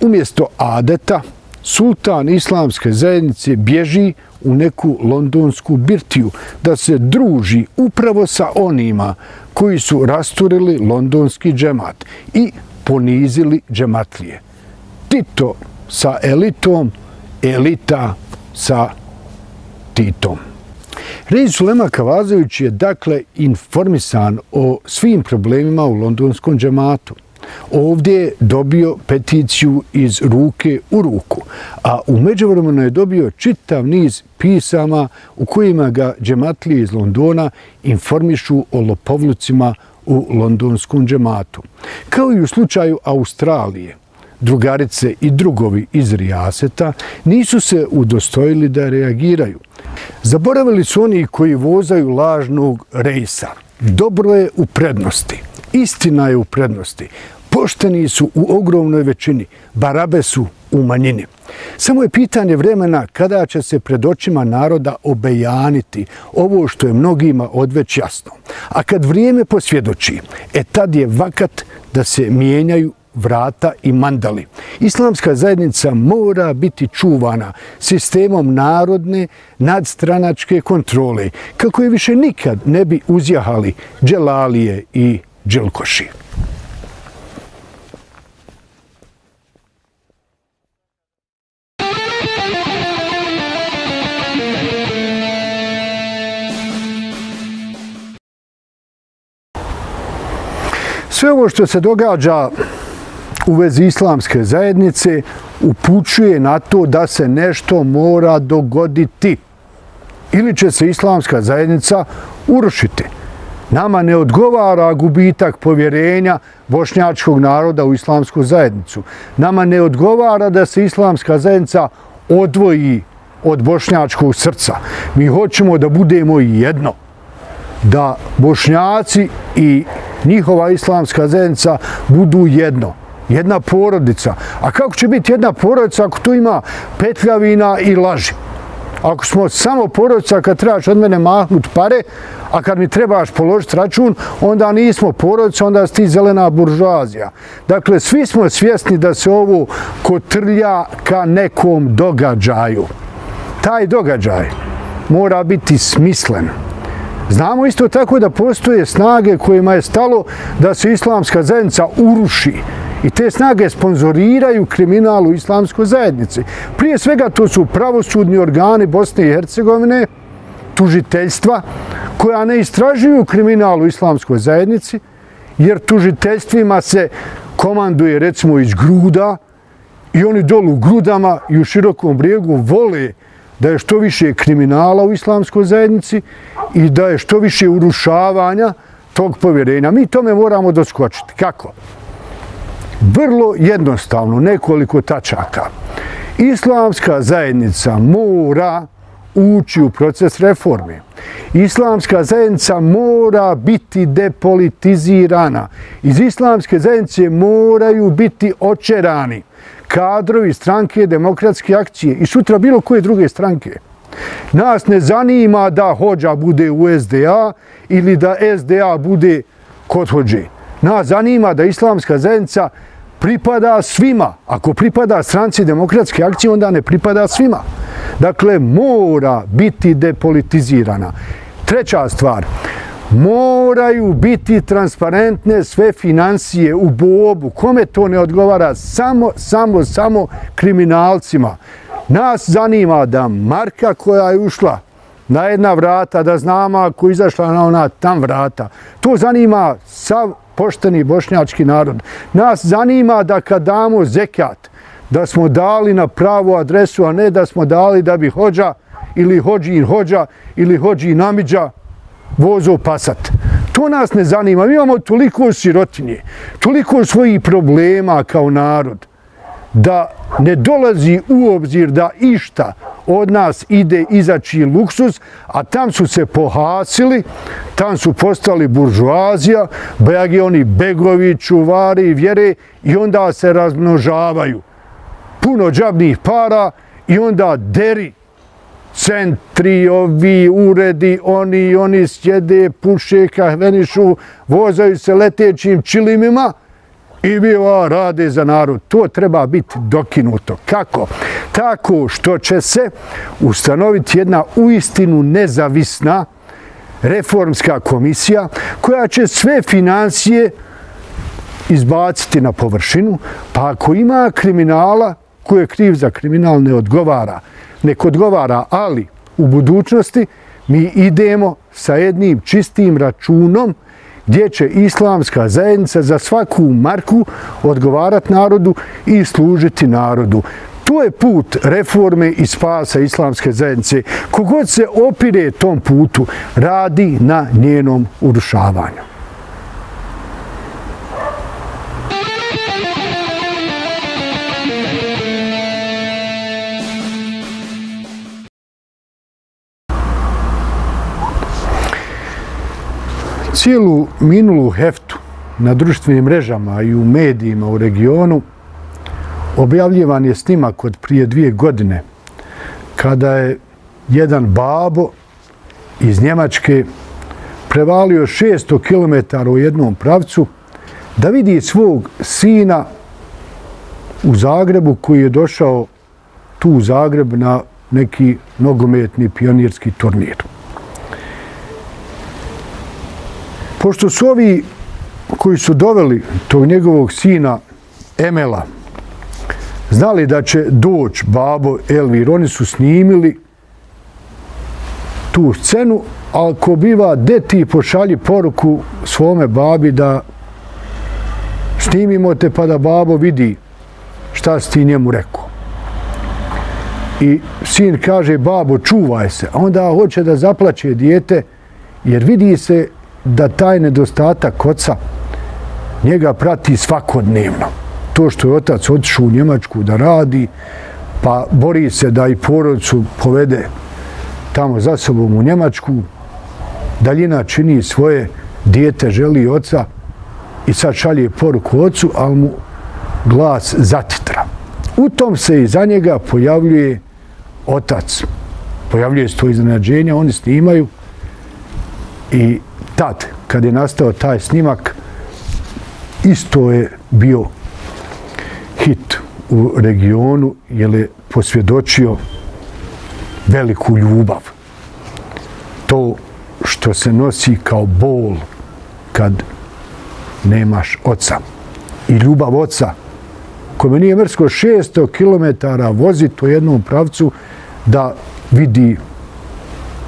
Umjesto adeta, sultan islamske zajednice bježi u neku londonsku birtiju da se druži upravo sa onima koji su rasturili londonski džemat i ponizili džematlije. Tito sa elitom, elita sa Titom. Reis Sulema Kavazović je dakle informisan o svim problemima u londonskom džematu. Ovdje je dobio peticiju iz ruke u ruku, a u međuvremenu je dobio čitav niz pisama u kojima ga džematlije iz Londona informišu o lopovlucima u londonskom džematu. Kao i u slučaju Australije, drugarice i drugovi iz Rijaseta nisu se udostojili da reagiraju. Zaboravili su oni koji vozaju lažnog rejsa. Dobro je u prednosti. Istina je u prednosti. Pošteni su u ogromnoj većini. Barabe su u manjini. Samo je pitanje vremena kada će se pred očima naroda obejaniti ovo što je mnogima odveć jasno. A kad vrijeme posvjedoči, e tad je vakat da se mijenjaju vrata i mandali. Islamska zajednica mora biti čuvana sistemom narodne nadstranačke kontrole, kako je više nikad ne bi uzjahali dželalije i dželkoši. Sve ovo što se događa u vezi islamske zajednice upućuje na to da se nešto mora dogoditi. Ili će se islamska zajednica urušiti. Nama ne odgovara gubitak povjerenja bošnjačkog naroda u islamsku zajednicu. Nama ne odgovara da se islamska zajednica odvoji od bošnjačkog srca. Mi hoćemo da budemo jedno. Da bošnjaci i njihova islamska zajednica budu jedno jedna porodica. A kako će biti jedna porodica ako tu ima petljavina i laži? Ako smo samo porodica kad trebaš od mene mahnut pare, a kad mi trebaš položiti račun, onda nismo porodica, onda si ti zelena buržuazija. Dakle, svi smo svjesni da se ovo kotrlja ka nekom događaju. Taj događaj mora biti smislen. Znamo isto tako da postoje snage kojima je stalo da se islamska zajednica uruši, I te snage sponzoriraju kriminal u islamskoj zajednici. Prije svega to su pravosudni organi Bosne i Hercegovine, tužiteljstva, koja ne istražuju kriminal u islamskoj zajednici, jer tužiteljstvima se komanduje recimo iz gruda i oni dolu u grudama i u širokom brijegu vole da je što više kriminala u islamskoj zajednici i da je što više urušavanja tog povjerenja. Mi tome moramo doskočiti. Kako? Vrlo jednostavno, nekoliko tačaka. Islamska zajednica mora ući u proces reforme. Islamska zajednica mora biti depolitizirana. Iz islamske zajednice moraju biti očerani kadrovi stranke demokratske akcije i sutra bilo koje druge stranke. Nas ne zanima da hođa bude u SDA ili da SDA bude kod hođe. Nas zanima da islamska zajednica pripada svima. Ako pripada stranci demokratske akcije, onda ne pripada svima. Dakle, mora biti depolitizirana. Treća stvar, moraju biti transparentne sve financije u bobu. Kome to ne odgovara? Samo, samo, samo kriminalcima. Nas zanima da marka koja je ušla na jedna vrata, da znamo ako izašla na ona tam vrata. To zanima sav pošteni bošnjački narod. Nas zanima da kad damo zekat, da smo dali na pravu adresu, a ne da smo dali da bi hođa ili hođi in hođa ili hođi in namiđa vozo pasat. To nas ne zanima. Mi imamo toliko sirotinje, toliko svojih problema kao narod da ne dolazi u obzir da išta od nas ide izaći luksus, a tam su se pohasili, tam su postali buržuazija, bajagi oni begovi, čuvari, vjere i onda se razmnožavaju. Puno džabnih para i onda deri centri, ovi uredi, oni oni sjede, puše, kahvenišu, vozaju se letećim čilimima i biva rade za narod. To treba biti dokinuto. Kako? tako što će se ustanoviti jedna uistinu nezavisna reformska komisija koja će sve financije izbaciti na površinu, pa ako ima kriminala ko je kriv za kriminal ne odgovara. Nek odgovara, ali u budućnosti mi idemo sa jednim čistim računom gdje će islamska zajednica za svaku marku odgovarati narodu i služiti narodu. To je put reforme i spasa islamske zajednice. Kogod se opire tom putu, radi na njenom urušavanju. Cijelu minulu heftu na društvenim mrežama i u medijima u regionu objavljivan je snimak od prije dvije godine kada je jedan babo iz Njemačke prevalio 600 km u jednom pravcu da vidi svog sina u Zagrebu koji je došao tu u Zagreb na neki nogometni pionirski turnir. Pošto su ovi koji su doveli tog njegovog sina Emela znali da će doć babo Elvir, oni su snimili tu scenu, ali ko biva, deti pošalji poruku svome babi da snimimo te pa da babo vidi šta si ti njemu rekao. I sin kaže, babo, čuvaj se. A onda hoće da zaplaće dijete, jer vidi se da taj nedostatak oca njega prati svakodnevno. To što je otac otišao u Njemačku da radi, pa bori se da i porodcu povede tamo za sobom u Njemačku, daljina čini svoje, dijete želi oca i sad šalje poruku ocu, ali mu glas zatitra. U tom se i za njega pojavljuje otac. Pojavljuje se to iznenađenje, oni snimaju i tad, kad je nastao taj snimak, isto je bio hit u regionu, jer je posvjedočio veliku ljubav. To što se nosi kao bol kad nemaš oca. I ljubav oca, kome nije mrsko 600 km voziti u jednom pravcu da vidi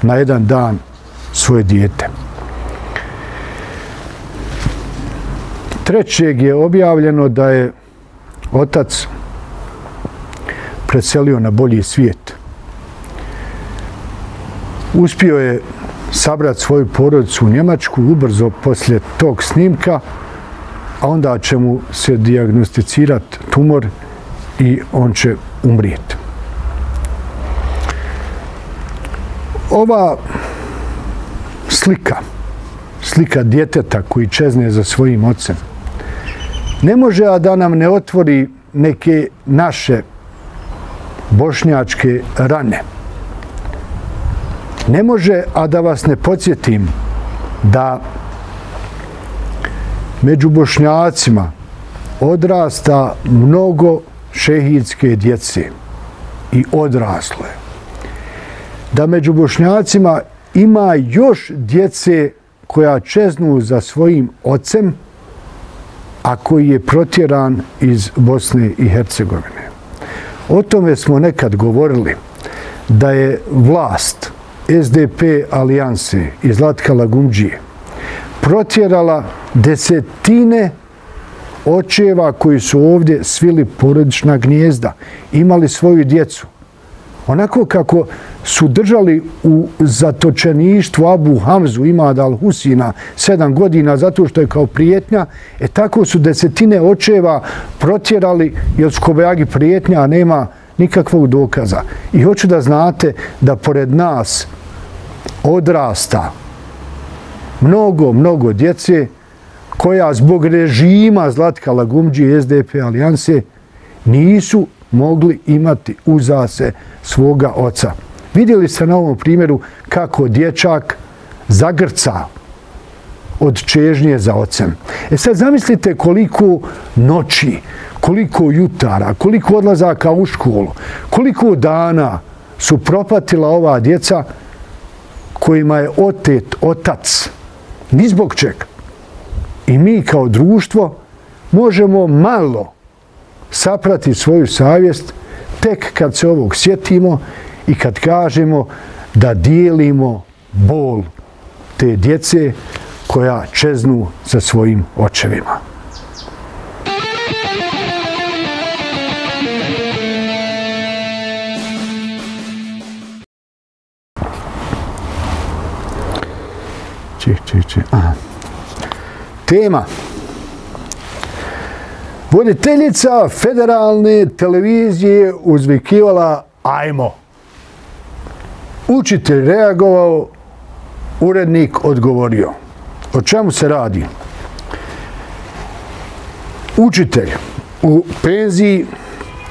na jedan dan svoje dijete. Trećeg je objavljeno da je otac preselio na bolji svijet. Uspio je sabrati svoju porodicu u Njemačku ubrzo poslije tog snimka, a onda će mu se diagnosticirati tumor i on će umrijeti. Ova slika, slika djeteta koji čezne za svojim ocem, ne može a da nam ne otvori neke naše bošnjačke rane. Ne može a da vas ne podsjetim da među bošnjacima odrasta mnogo šehidske djece i odrasle. Da među bošnjacima ima još djece koja čeznu za svojim ocem, a koji je protjeran iz Bosne i Hercegovine. O tome smo nekad govorili da je vlast SDP alijanse i Zlatka Lagumđije protjerala desetine očeva koji su ovdje svili porodična gnjezda, imali svoju djecu, onako kako su držali u zatočeništvu Abu Hamzu Imad al-Husina sedam godina zato što je kao prijetnja, e tako su desetine očeva protjerali jer su Kobejagi prijetnja, a nema nikakvog dokaza. I hoću da znate da pored nas odrasta mnogo, mnogo djece koja zbog režima Zlatka Lagumđi i SDP alijanse nisu mogli imati uzase svoga oca. Vidjeli ste na ovom primjeru kako dječak zagrca od čežnje za ocem. E sad zamislite koliko noći, koliko jutara, koliko odlazaka u školu, koliko dana su propatila ova djeca kojima je otet otac. Ni zbog čega. I mi kao društvo možemo malo saprati svoju savjest tek kad se ovog sjetimo i kad kažemo da dijelimo bol te djece koja čeznu za svojim očevima. Čih, čih, čih. Aha. Tema. Voditeljica federalne televizije uzvikivala ajmo. Učitelj reagovao, urednik odgovorio. O čemu se radi? Učitelj u penziji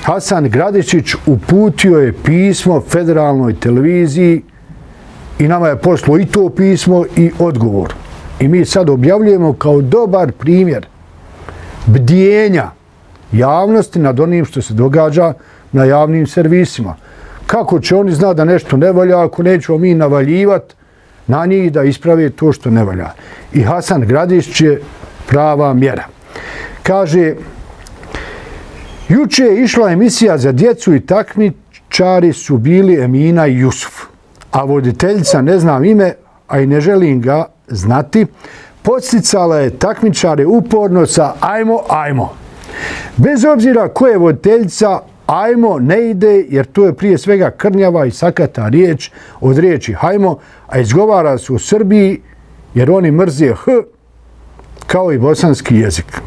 Hasan Gradičić uputio je pismo federalnoj televiziji i nama je poslo i to pismo i odgovor. I mi sad objavljujemo kao dobar primjer bdjenja javnosti nad onim što se događa na javnim servisima. Kako će oni znati da nešto ne valja ako nećemo mi navaljivati na njih da isprave to što ne valja. I Hasan Gradišć je prava mjera. Kaže, juče je išla emisija za djecu i takmičari su bili Emina i Jusuf. A voditeljica, ne znam ime, a i ne želim ga znati, podsticala je takmičare uporno sa ajmo, ajmo. Bez obzira ko je voditeljica, ajmo ne ide jer to je prije svega krnjava i sakata riječ od riječi hajmo, a izgovara se u Srbiji jer oni mrze h kao i bosanski jezik.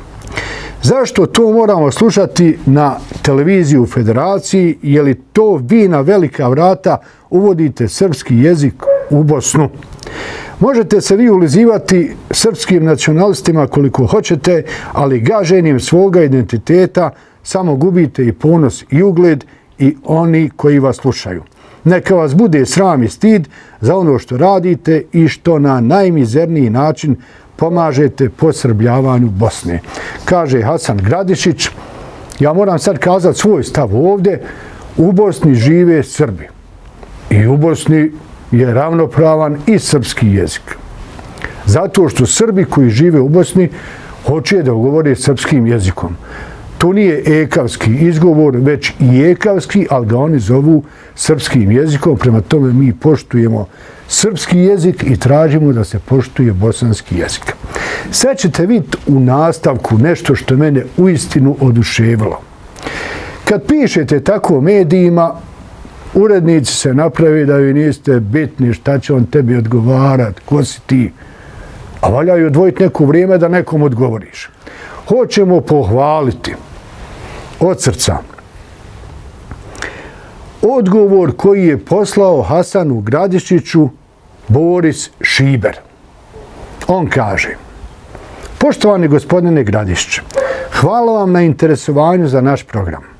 Zašto to moramo slušati na televiziji u federaciji? Je li to vi na velika vrata uvodite srpski jezik u Bosnu? Možete se vi ulizivati srpskim nacionalistima koliko hoćete, ali gaženjem svoga identiteta samo gubite i ponos i ugled i oni koji vas slušaju. Neka vas bude sram i stid za ono što radite i što na najmizerniji način pomažete posrbljavanju Bosne. Kaže Hasan Gradišić, ja moram sad kazati svoj stav ovdje, u Bosni žive Srbi. I u Bosni je ravnopravan i srpski jezik. Zato što Srbi koji žive u Bosni hoće da govore srpskim jezikom. To nije ekavski izgovor, već i ekavski, ali ga oni zovu srpskim jezikom. Prema tome mi poštujemo srpski jezik i tražimo da se poštuje bosanski jezik. Sad ćete vidjeti u nastavku nešto što mene uistinu oduševilo. Kad pišete tako medijima, urednici se napravi da vi niste bitni, šta će on tebi odgovarat, ko si ti. A valjaju odvojiti neko vrijeme da nekom odgovoriš. Hoćemo pohvaliti od srca. Odgovor koji je poslao Hasanu Gradišiću Boris Šiber. On kaže, poštovani gospodine Gradišić, hvala vam na interesovanju za naš program.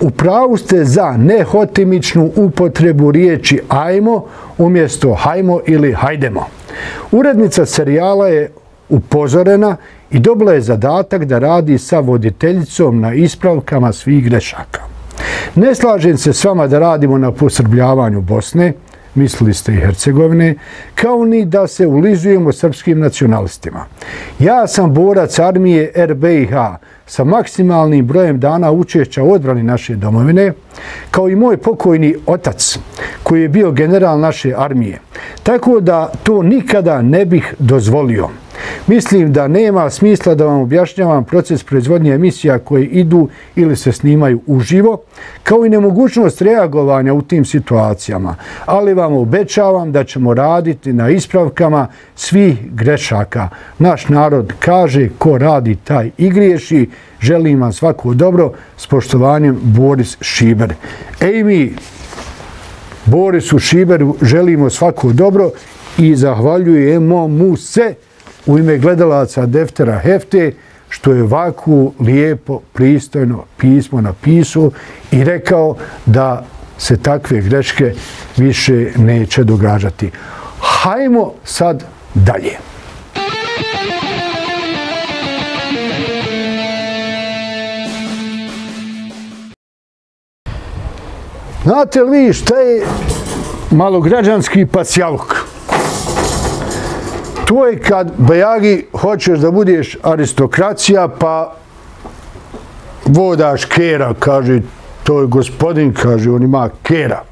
U pravu ste za nehotimičnu upotrebu riječi ajmo umjesto hajmo ili hajdemo. Urednica serijala je upozorena i dobila je zadatak da radi sa voditeljicom na ispravkama svih grešaka. Ne slažem se s vama da radimo na posrbljavanju Bosne, mislili ste i Hercegovine, kao ni da se ulizujemo srpskim nacionalistima. Ja sam borac armije RBIH sa maksimalnim brojem dana učešća u odbrani naše domovine, kao i moj pokojni otac, koji je bio general naše armije. Tako da to nikada ne bih dozvolio. Mislim da nema smisla da vam objašnjavam proces proizvodnje emisija koje idu ili se snimaju uživo, kao i nemogućnost reagovanja u tim situacijama. Ali vam obećavam da ćemo raditi na ispravkama svih grešaka. Naš narod kaže ko radi taj i griješi. Želim vam svako dobro s poštovanjem Boris Šiber. Ej mi, Borisu Šiberu, želimo svako dobro i zahvaljujemo mu se u ime gledalaca Deftera Hefte, što je ovako lijepo, pristojno pismo napisao i rekao da se takve greške više neće događati. Hajmo sad dalje. Znate li vi šta je malograđanski pacijaluk? To je kad, Bajagi, hoćeš da budeš aristokracija, pa vodaš kera, kaže, to je gospodin, kaže, on ima kera.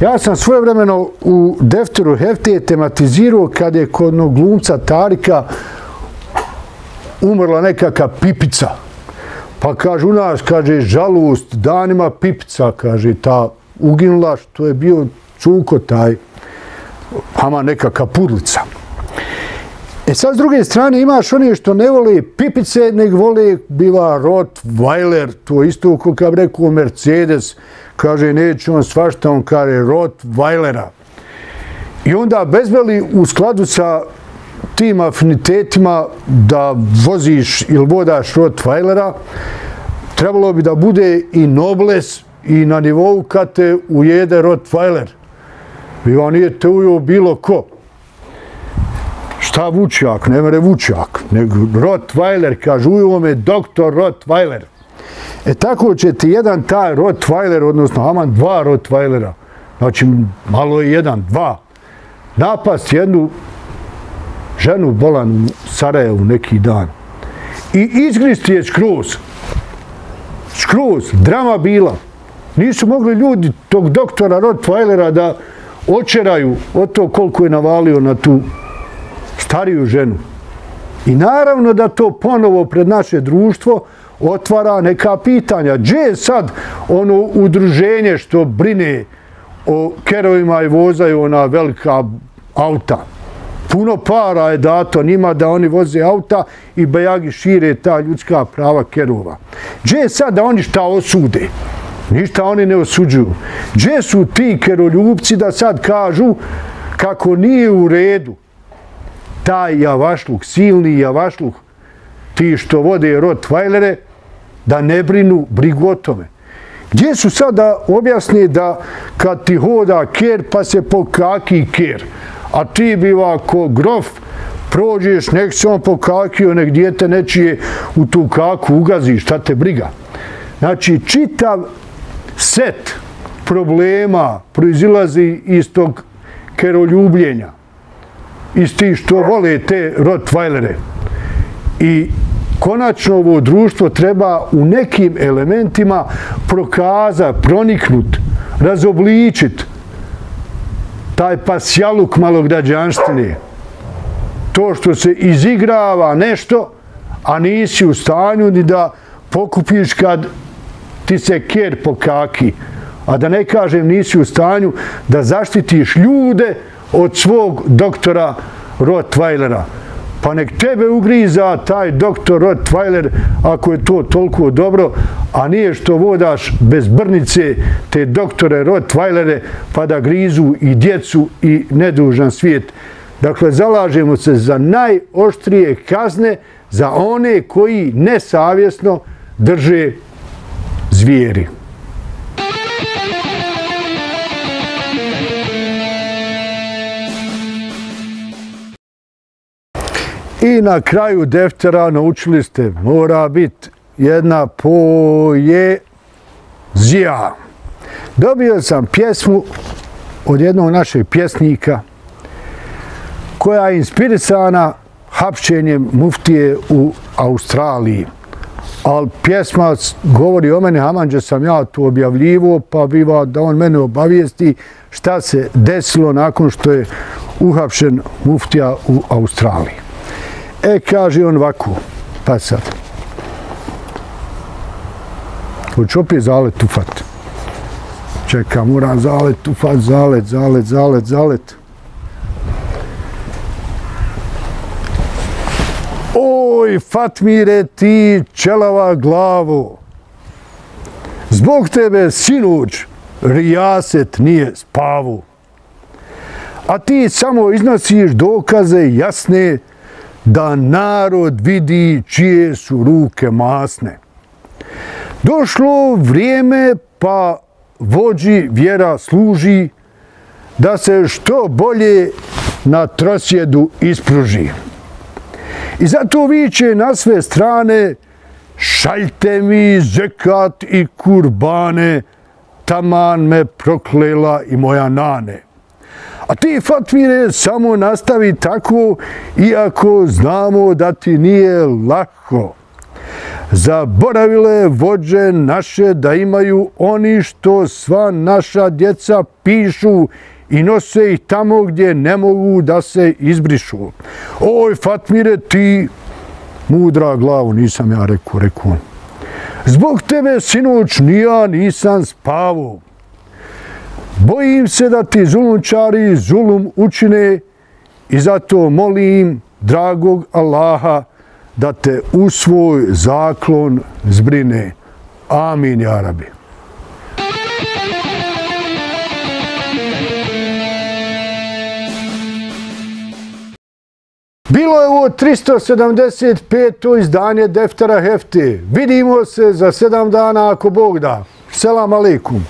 Ja sam svoje vremeno u Defteru Hefte tematizirao kad je kod onog glumca Tarika umrla nekaka pipica. Pa kaže u nas, kaže, žalost, danima pipica, kaže, ta uginula, što je bio cuko taj, ama nekaka pudlica. E sad, s druge strane, imaš one što ne vole pipice, nego vole biva Rottweiler, to isto kao kad rekao Mercedes, kaže, neće on svašta, on kaže Rottweilera. I onda bezbeli u skladu sa tim afinitetima da voziš ili vodaš Rottweilera, trebalo bi da bude i nobles i na nivou kad te ujede Rottweiler. Biva nije te ujo bilo ko. Šta vučjak? Ne mere vučjak. Nego Rottweiler, kaže, ujo me doktor Rottweiler. E tako će ti jedan taj Rottweiler, odnosno aman dva Rottweilera, znači malo je jedan, dva, napast jednu ženu bolan u Sarajevu neki dan i izgristi je skroz. Skroz, drama bila. Nisu mogli ljudi tog doktora Rottweilera da očeraju od to koliko je navalio na tu stariju ženu. I naravno da to ponovo pred naše društvo otvara neka pitanja. Gdje je sad ono udruženje što brine o kerovima i vozaju ona velika auta? Puno para je dato njima da oni voze auta i bajagi šire ta ljudska prava kerova. Gdje je sad da oni šta osude? Ništa oni ne osuđuju. Gdje su ti keroljubci da sad kažu kako nije u redu taj javašluk, silni javašluk, ti što vode Rottweilere, da ne brinu brigu o tome. Gdje su sad da da kad ti hoda ker, pa se pokaki ker, a ti biva ko grof, prođeš, nek se on pokakio, nek djete nečije u tu kaku ugazi, šta te briga. Znači, čitav set problema proizilazi iz tog keroljubljenja, iz ti što vole te Rottweilere. I konačno ovo društvo treba u nekim elementima prokaza, proniknut, razobličit taj pasjaluk malograđanštine. To što se izigrava nešto, a nisi u stanju ni da pokupiš kad ti se ker pokaki. A da ne kažem, nisi u stanju da zaštitiš ljude od svog doktora Rottweilera pa nek tebe ugriza taj doktor Rottweiler ako je to toliko dobro, a nije što vodaš bez brnice te doktore Rottweilere pa da grizu i djecu i nedužan svijet. Dakle, zalažemo se za najoštrije kazne za one koji nesavjesno drže zvijeri. I na kraju deftera naučili ste, mora biti jedna poezija. Dobio sam pjesmu od jednog našeg pjesnika koja je inspirisana hapšenjem muftije u Australiji. Ali pjesma govori o mene, Hamanđe sam ja tu objavljivo, pa biva da on mene obavijesti šta se desilo nakon što je uhapšen muftija u Australiji. E, kaže on ovako, pa sad. Hoću opet zalet tufat. Čekam, moram zalet tufat, zalet, zalet, zalet, zalet. Oj, Fatmire, ti čelava glavo. Zbog tebe, sinuć, rijaset nije spavu. A ti samo iznosiš dokaze jasne, da narod vidi čije su ruke masne. Došlo vrijeme pa vođi vjera služi da se što bolje na trosjedu ispruži. I zato viće na sve strane šaljte mi zekat i kurbane, taman me proklela i moja nane. A ti, Fatmire, samo nastavi tako, iako znamo da ti nije lako. Zaboravile vođe naše da imaju oni što sva naša djeca pišu i nose ih tamo gdje ne mogu da se izbrišu. Oj, Fatmire, ti, mudra glavu, nisam ja rekao, rekao. Zbog tebe, sinoć, nija nisam spavao. Bojim se da ti zulumčari zulum učine i zato molim dragog Allaha da te u svoj zaklon zbrine. Amin, Arabi. Bilo je ovo 375. izdanje Deftara Hefte. Vidimo se za sedam dana ako Bog da. Selam aleikum.